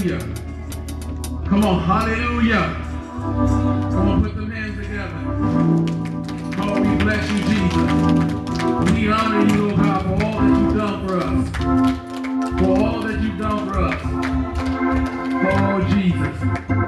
hallelujah. Come on, hallelujah. Come on, put them hands together. Oh, we bless you, Jesus. We honor you, O God, for all that you've done for us. For all that you've done for us. Oh, Jesus.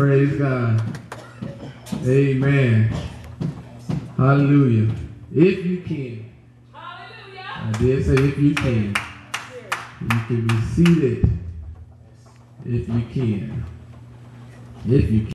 Praise God. Amen. Hallelujah. If you can. Hallelujah. I did say if you can. You can receive it. if you can. If you can.